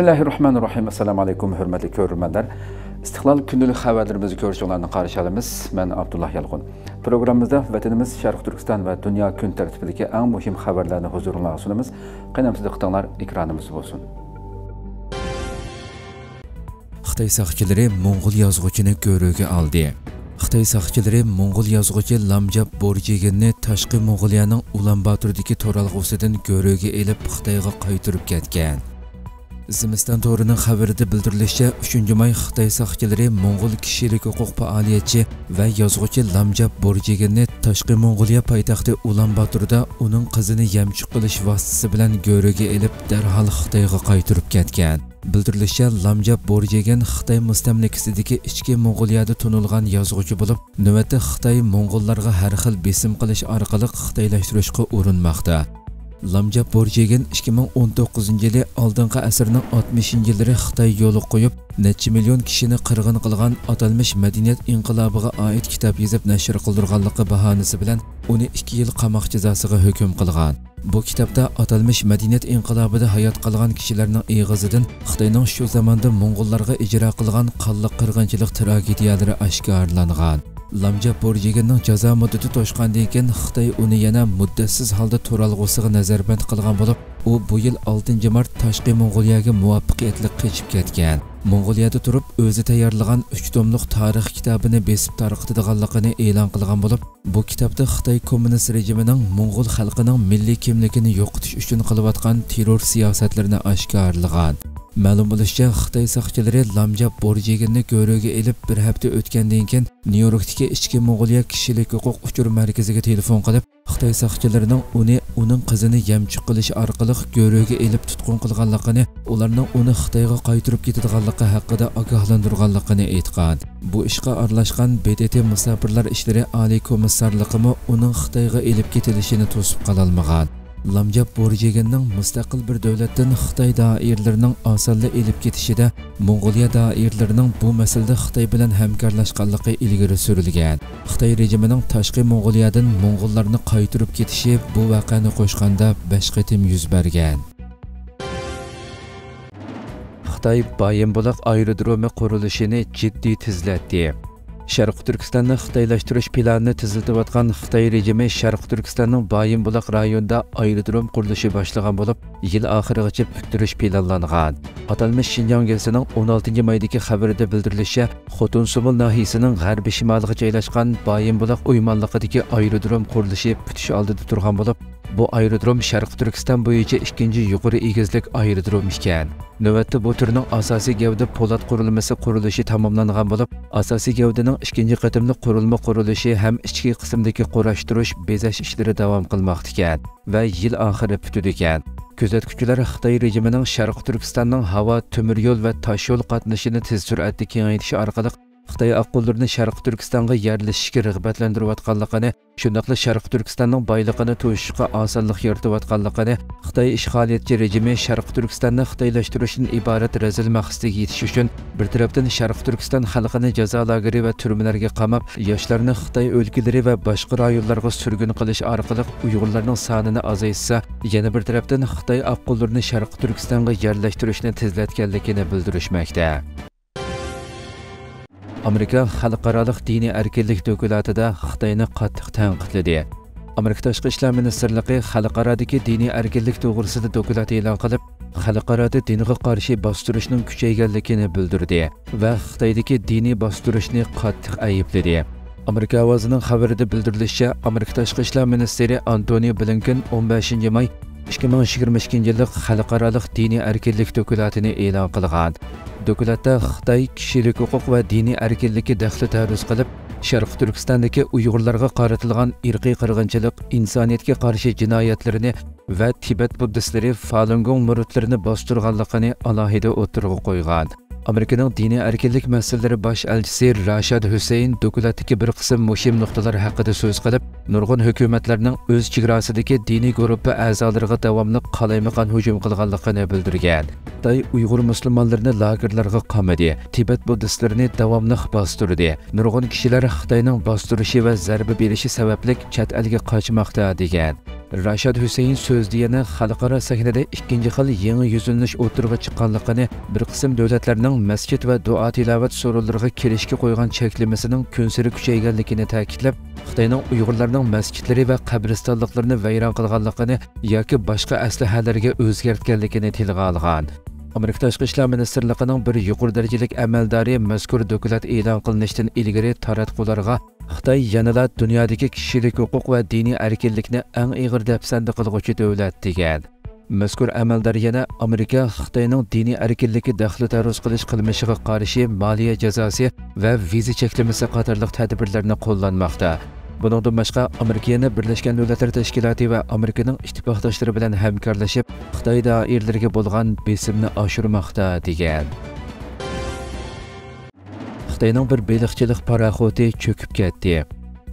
bismillahi rohmanir rohim assalomu alaykum hurmatli ko'rurmanlar istiqlol kundalik xabarlarimizni ko'rishinglarni qarshi olamiz. Man abdulloh yalqun programmamizda vatanimiz sharq turkiston va dunyo kun tartibidagi eng muhim xabarlarni huzuringlarga sunamiz. Qaynamsiz diqqatinglar ekranimiz bo'lsin. Xitoy soqchilari mo'ng'ul yozuvchini ko'ruvga oldi. Xitoy soqchilari mo'ng'ul yozuvchi lamjab borjeginni tashqi mo'g'uliyaning ulan baturdagi to'ralg'usidan ko'ruvga elib xitoyga qaytirib ketgan. Zimistan to'rining xabarida bildirilishicha 3 may xitoy soqchilari Mong'ol kishilik huquq faoliyatchi va yozuvchi lamjab borjeginni tashqi Mong'oliya poytaxti ulan baturda uning qizini yamchuq qilish vositasi bilan go'riga elib darhol xitoyga qaytirib ketgan. Bildirilishicha lamjab borjegan xitoy mustamlakasidagi ichki Mong'oliyada tunilgan yozuvchi bo'lib navbatda xitoy Mong'ollarga har xil besim qilish orqali xitoylashtirishga urinmoqda. Lamjab borjegan 2019 yili oldingi asrning 60 yillari xitoy yo'li qo'yib necha million kishini qirg'in qilgan atalmish madaniyat inqilobiga oid kitob yozib nashr qildirganligi bahonasi bilan uni 2 yil qamoq jazosiga hukm qilgan. Bu kitobda atalmish madaniyat inqilobida hayot qolgan kishilarning eg'izidan xitoyning shu zamonda mo'ng'ullarga ijro qilgan qonliq qirg'inchilik tragediyalari oshkorlangan. Lamjab borjeganning jazo muddati to'shqandan keyin xitoy uni yana muddatsiz holda to'ralg'usiga nazarband qilgan bo'lib u bu yil 6 mart tashqi mo'ng'uliyaga muvaffaqiyatli qochib ketgan. Mo'ng'uliyada turib o'zi tayyorlagan 3 tomliq tarix kitobini besib tarqatadiganligini e'lon qilgan bo'lib bu kitobda xitoy kommunist rejimining mo'ng'ul xalqining milliy kimligini yo'qotish uchun qilayotgan terror siyosatlarini oshkorlagan. Ma'lum bo'lishicha, Xitoy soqchilari Lamjab Borjeginni ko'ruvga elib bir hafta o'tgandan keyin Nyu-Yorkdagi ichki Mo'g'uliya kishilik huquq uchur markaziga telefon qilib, Xitoy soqchilarining uni uning qizini yamchiq qilish orqali ko'ruvga elib tutqun qilganligini, ularning uni Xitoyga qaytirib ketadiganligi haqida ogohlantirganligini aytgan. Bu ishga aralashgan BDT musofirlar ishlari oliy komissarligimi uning Xitoyga elib ketilishini to'sib qololmagan. Borjeganning mustaqil bir davlatdan Xitoy doiralarining osonli elib ketishida Mong'oliya doiralarining bu masalada Xitoy bilan hamkorlashganligi ilgari surilgan. Xitoy rejimining tashqi Mong'oliyadan Mong'ollarni qaytirib ketishi bu voqeani qo'shganda 5 qatim yuz bergan. Xitoy Bayinbuloq aerodromi qurilishini jiddiy Шарқы Түркістанның Қытайлаштырыш планын тізілді батқан Қытай режимі Шарқы Түркістанның байын бұлақ районда аэродром құрылышы башлаған болып, ел ақырығыча бүктіріш планланған. Аталмыш Шинжан елсінің 16-cı майдекі қабірді білдіріліше, Хотунсумул нахисының ғарби шималыға жайлашқан байын бұлақ уйманлығыдагы аэродром құрылышы бүтіш алдыда тұрған болып, bu aerodrom Sharq Turkiston bo'yicha ikkinchi yuqori egizlik aerodrom ekan. Navbatda bu turning asosiy gavda po'lat qurilmasi qurilishi tamomlangan bo'lib, asosiy gavdaning ikkinchi qatimli qurilma qurilishi ham ichki qismdagi qurashtirish, bezash ishlari davom qilmoqda ekan va yil oxiri bitadi ekan. Kuzatuvchilar Xitoy rejimining Sharq Turkistonning havo, temir yo'l va tosh yo'l qatnashini tez sur'atda kengaytirish orqali Xitoy aqllarni Sharq Turkistonga yerlashishga rag'batlantirayotganligini, shundaqla Sharq Turkistonning boyligini to'shishga osonlik yaratayotganligini, Xitoy ishg'oliyatchi rejimi Sharq Turkistonni xitoylashtirishdan iborat razil maqsadiga yetish uchun bir tarafdan Sharq Turkiston xalqini jazo lageri va turmalarga qamab, yoshlarni Xitoy o'lkalari va boshqa rayonlarga surgun qilish orqali Uyg'urlarning sonini azaytsa, yana bir tarafdan Xitoy aqllarni Sharq Turkistonga yerlashtirishni tezlatganligini bildirishmoqda. Amerika xalqarалық diniy erkinlik dokumentida Xitoyni qattiq tanqidladi. Amerika Tashqi ishlar ministrligi xalqarodagi diniy erkinlik to'g'risida dokument e'lon qilib, xalqaroda dinga qarshi bostirishning kuchayganligini bildirdi va Xitoydagi diniy bostirishni qattiq aybladi. Amerika ovozining xabarida bildirilishicha, Amerika Tashqi ishlar ministri Antoni Blinken 15 may 2022 yillik xalqarалық diniy erkinlik dokulatini e'lon qilgan. dokulatda Xitoy kishilik huquq va diniy erkinlikka daxli taruz qilib, Sharq Turkistondagi Uyg'urlarga qaratilgan irqiy qirg'inchilik, insoniyatga qarshi jinoyatlarini va Tibet buddistlari Falun Gong muridlarini bostirganligini alohida o'tirg'a qo'ygan. Amerikaning diniy erkinlik мәсьәләләре баш elçisi Рашад Hüseyin документдагы bir кысым мөһим нукталар хакында сүз кылып, Nurgun хөкүмәтләрнең үз чиграсындагы дини группа әгъзаларыга дәвамлы калаймакан һөҗүм кылганлыгын белдергән. Тай уйгыр мусламанларны лагерларга камады, Тибет буддистларны дәвамлы бастырды. Nurgun кешеләр Хитаенның бастырышы ва зарба бериши сәбәплек чат әлгә качмакта дигән. Rashad Hüseyin sözliyeni xalqaro sahnede ikinci xil yeni yüzülüş oturga çıkanlıqını bir qism dövlətlərinin məscid və dua tilavet sorunlarına kirişki qoyğan çeklemesinin künsürü küçeygenlikini təkidləb, Xitayning Uyg'urlarning masjidlari va qabristonliqlarini vayron qilganligini yoki boshqa aslahalarga o'zgartganligini tilga olgan. Amerika tashqi ishlar ministrligining bir yuqori darajalik amaldori mazkur dokument e'lon qilinishidan ilgari taratqularga xitoy yanada dunyodagi kishilik huquq va diniy erkinlikni eng ig'ir dafsanda qilg'uvchi davlat degan mazkur amaldor yana amerika xitoyning diniy erkinligi daxli taruz qilish qilmishiga qarshi moliya jazosi va viza cheklamasi qatorliq tadbirlarni qo'llanmoqda Buningdan boshqa Amerikani Birlashgan Davlatlar Tashkiloti va Amerikaning ittifoqdoshlari bilan hamkorlashib, Xitoy doiralariga bo'lgan besimni oshirmoqda degan. Xitoyning bir beliqchilik paraxoti cho'kib ketdi.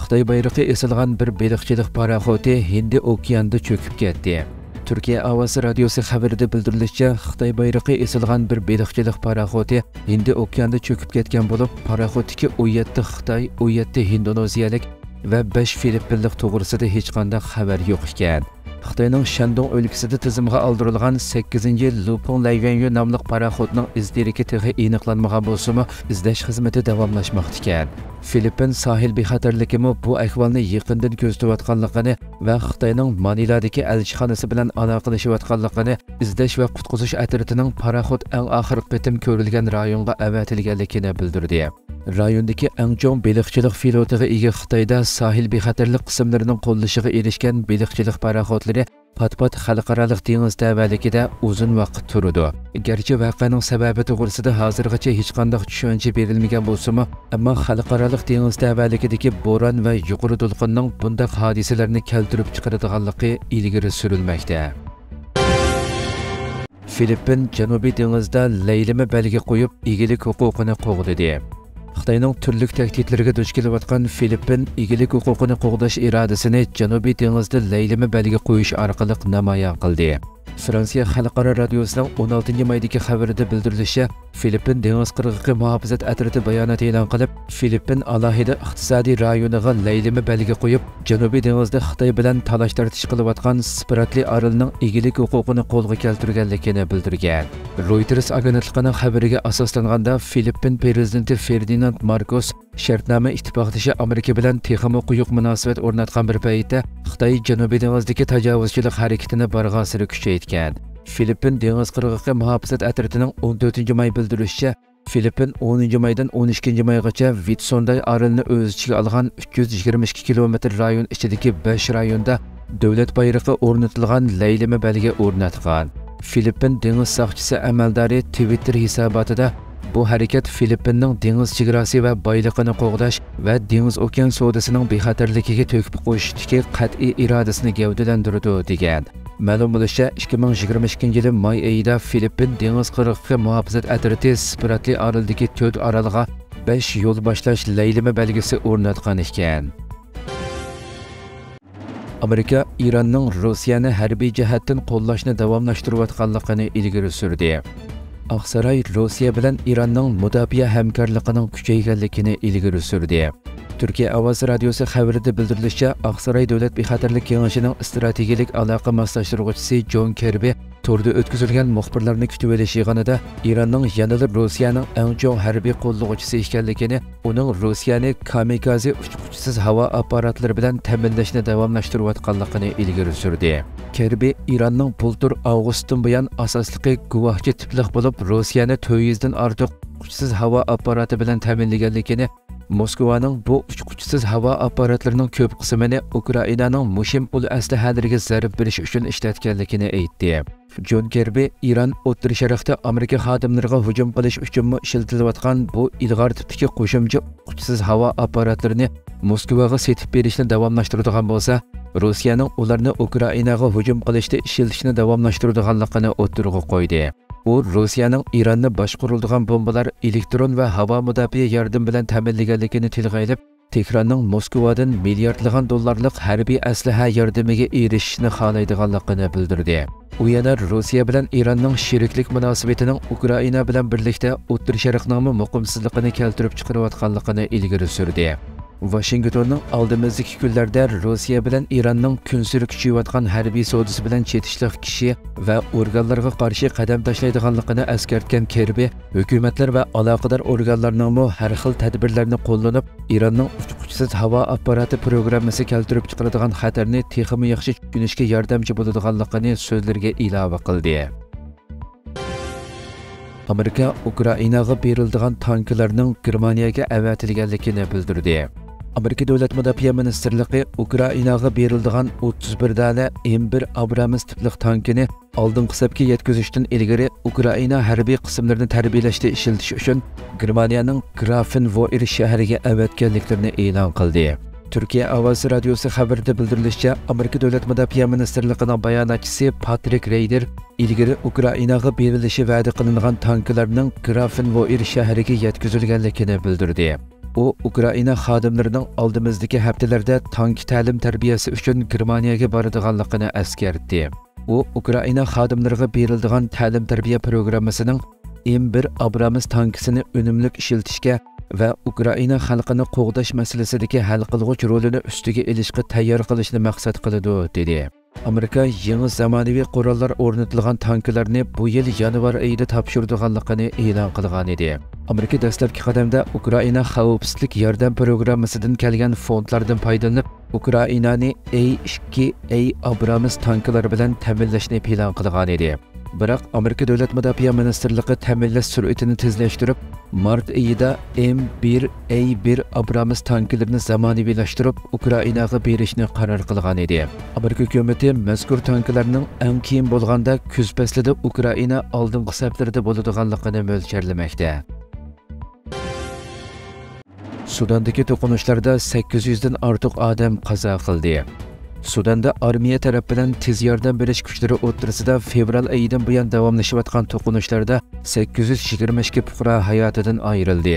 Xitoy bayrog'i esilgan bir beliqchilik paraxoti Hindi okeanida cho'kib ketdi. Turkiya ovozi radiosi xabarida bildirilishicha, Xitoy bayrog'i esilgan bir beliqchilik paraxoti Hindi okeanida cho'kib ketgan bo'lib, paraxotdagi 17 Xitoy, 17 Indoneziyalik va 5 Filippinlik to'g'risida hech qanday xabar yo'q ekan. Xitoyning Shandong o'lkasida tizimga oldirilgan 8-chi Lupon Layvenyu nomli paraxodning izdiriki tig'i aniqlanmagan bo'lsa-mu, izlash xizmati davomlashmoqda ekan. Filippin sahil bexatarligimi bu ahvolni yaqindan ko'zlayotganligini va Xitoyning Maniladagi elchixonasi bilan aloqalashayotganligini izlash va qutqizish atritining paraxod eng oxirgi qitim ko'rilgan rayonga avatilganligini bildirdi. rayondagi eng chong beliqchilik flotiga ega xitoyda sahil bexatarlik qismlarining qo'llashiga erishgan beliqchilik paraxodlari pat-pat dengiz tavalikida uzun vaqt turdi. Garchi voqeaning sababi to'g'risida hozirgacha hech qanday tushuncha berilmagan bo'lsa-mu ammo xalqaroliq dengiz tavalikidagi bo'ron va yuqori to'lqinning bunday hodisalarni keltirib chiqaradiganligi ilgari surilmoqda. Filippin janubiy dengizda laylimi belgi qo'yib egilik huquqini qo'g'didi. Қытайның түрлік тәктетлерге дөш келіп атқан Филиппин игілік құқықыны қоғдаш ирадысыны Жануби теңізді ләйлімі бәлігі қойыш арқылық намая қылды. Франция Халықара радиосының 16 майдеке қабірді білдірліше, Филиппин деңіз қырғығы мұхапызат әтірді баянат елан қылып, Филиппин алахиді иқтисади районыға ләйлімі бәлгі қойып, Жануби деңізді Қытай білін талаштар тартыш қылып атқан Спиратли арылның игілік құқығыны қолға келтіргенлігіні білдірген. Reuters агенттігінің хабарыға асасланғанда Филиппин президенті Фердинанд prezident markus shartnoma ittifoqdoshi Amerika bilan texmo quyuq munosabat o'rnatgan bir paytda Xitoy Janubiy dengizdagi tajovuzchilik harakatini barg'asiri kuchaytgan. Filippin dengiz qirg'og'i muhofazat atritining 14 may bildirishicha filippin 10 maydan 12 maygacha vitsonday orolni o'z ichiga olgan 322 kilometr rayon ichidagi 5 rayonda davlat bayrog'i o'rnatilgan laylima belgi o'rnatgan. Filippin dengiz soqchisi amaldori twitter hisobotida bu harakat filippinning dengiz chegarasi va boyligini qo'g'dash va dengiz okean savdosining bexatarligiga to'kib qo'yishdagi qat'iy irodasini gavdalantirdi degan Ma'lum bo'lishicha 2022 yili may oyida Filippin dengiz qirg'og'i muhofazat atriti Spratli orolidagi 4 orolga 5 yo'l boshlash laylimi belgisi o'rnatgan ekan. Amerika Iranning Rossiyani harbiy jihatdan qo'llashni davomlashtirayotganligini ilgari surdi. Oqsaroy Rossiya bilan Iranning mudofaa hamkorligining kuchayganligini ilgari surdi. Türkiye Avaz Radyosu xəbərində bildirilmişcə, Aqsaray Dövlət Bexatarlıq Kengəşinin strategik əlaqə məsləhətçisi John Kirby turda ötküzülgen muhbirlerini kütüveliş yığınıda İran'ın yanılıp Rusya'nın en çok harbi kolluğucusu işgallikini, onun Rusya'nı kamikaze uçkuçsuz hava aparatları bilen temelleşine devamlaştırıvatkallıkını ilgiri sürdü. Kirby, İran'ın pultur Ağustos'tan buyan asaslıqı guvahçı tiplik bulup Rusya'nı töyüzden artık uçsuz hava aparatı bilen temellegenlikini Moskvaning bu uchquchsiz havo apparatlarining ko'p qismini Ukrainaning mushim ul aslahalariga zarb berish uchun ishlatganligini aytdi. Jon Kerbi Iran O'rta Sharqda Amerika xodimlariga hujum qilish uchun ishlatilayotgan bu ilg'or tipdagi qo'shimcha uchquchsiz havo apparatlarini Moskvaga setib berishni davomlashtiradigan bo'lsa, Rossiyaning ularni Ukrainaga hujum qilishda ishlatishni davomlashtiradiganligini o'ttirg'i qo'ydi. U rossiyaning eronni boshqariladigan bombalar elektron va havo mudofaa yordam bilan ta'minlaganligini tilga ilib tehronning moskvadan milliardlagan dollarlik harbiy aslaha yordamiga erishishni xohlaydiganligini bildirdi. U yana rossiya bilan eronning sheriklik munosabatining ukraina bilan birlikda o'ttir sharqning muqimsizligini keltirib chiqarayotganligini ilgari surdi Washingtonning oldimizdagi kunlarda Rossiya bilan Iranning kunsiri kuchayotgan harbiy savdosi bilan chetishliq kishi va organlarga qarshi qadam tashlaydiganligini eskartgan Kerbi hukumatlar va aloqador organlarning har xil tadbirlarni qo'llanib, Iranning uchquchisiz havo apparati programmasi keltirib chiqaradigan xatarni texmi yaxshi tushunishga yordamchi bo'ladiganligini so'zlarga ilova qildi. Amerika Ukrainaga berildigan tanklarning Germaniyaga avatilganligini bildirdi. Америка дәүләт Müdafiə министрлыгы Ukrainaga berildigan 31 dana M1 Abrams tiplik tankini oldin qisabga yetkazishdan ilgari Ukraina harbiy qismlarini tarbiyalashda ishiltish uchun Germaniyaning Grafenvoer shahriga avatganliklarini e'lon qildi. Türkiye Avaz радиосы xəbərdə bildirilmişcə, Amerika дәүләт Müdafiə министрлыгының bəyanatçısı Патрик Рейдер ilgiri Украинага berilişi vəd кылынган танкларның Grafenvoer şəhərinə yetkizilganligini bildirdi. U ukraina xodimlarining oldimizdagi haftalarda tank ta'lim tarbiyasi uchun germaniyaga boradiganligini eskartdi. U ukraina xodimlariga beriladigan ta'lim tarbiya programmasining m1 abrams tankisini unumli ishiltishga va ukraina xalqini qo'g'dash masalasidagi hal qilg'uch rolini ustiga ilishga tayyor qilishni maqsad qiladi dedi. Amerika yangi zamonaviy qurollar o'rnatilgan tanklarni bu yil yanvar oyida topshirdiganligini e'lon qilgan edi. Amerika dastlabki qadamda ukraina xavfsizlik yordam programmasidan kelgan fondlardan foydalanib Ukraynani A-2, A-Abrams tankları bilan təminləşni plan qılğan idi. Biroq Amerika Davlat Müdafiə Ministerliyi təminləş sürətini tezləşdirib, mart ayında M1, A1 Abrams tanklarını zamonaviylashtirib, Ukrainaga berishni qaror qilgan edi. Amerika hukumatı mazkur tanklarning eng kiyim bo'lganda kuz faslida Ukraina oldingi saflarda bo'ladiganligini mo'ljallamoqda. Sudandagi to'qinishlarda 800 dan ortiq odam qazo qildi Sudanda armiya tarafidan tez yordam berish kuchlari o'rtasida fevral oyidan buyon davomlashayotgan to'qinishlarda 822 fuqaro hayotidan ayrildi.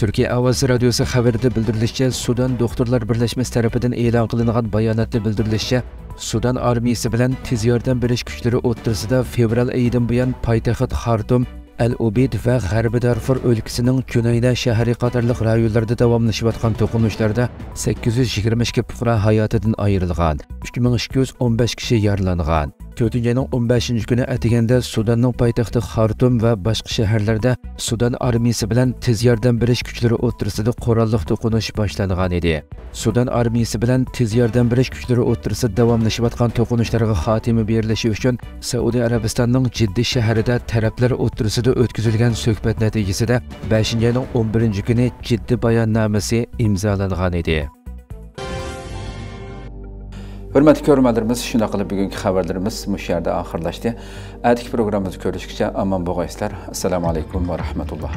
Turkiya ovozi radiosi xabarida bildirilishicha, Sudan doktorlar birlashmasi tarafidan e'lon qilingan bayonotda bildirilishicha, Sudan armiyasi bilan tez yordam berish kuchlari o'rtasida fevral oyidan buyon poytaxt Xartum Әл-Уби тифәк хәрби Дарфур өлкәсенең Көнәйдә шәһәре катарлык районнарда дәвамлашып аткан токунышларда 822 фукра хаятыдан аерылган, 3215 кеше ярланган yaralangan. 4-ayning 15 kuni atiganda Sudanning poytaxti Xartum va boshqa shaharlarda Sudan armiyasi bilan tez yordam berish kuchlari o'rtasida qurolli to'qinish boshlangan edi. Sudan armiyasi bilan tez yordam berish kuchlari o'rtasida davomlashayotgan to'qinishlarga xotima berilishi uchun Saudiya Arabistonining Jiddiy shahrida taraflar o'rtasida o'tkazilgan suhbat natijasida 5-ayning 11 kuni Jiddiy bayonnomasi imzolangan edi. Hurmatli ko'rmalarimiz shunday qilib bugungi xabarlarimiz mush yerda oxirlashdi. Atigi programmamizni ko'rishgacha omon bo'lg'aysizlar. Assalomu alaykum va rahmatulloh.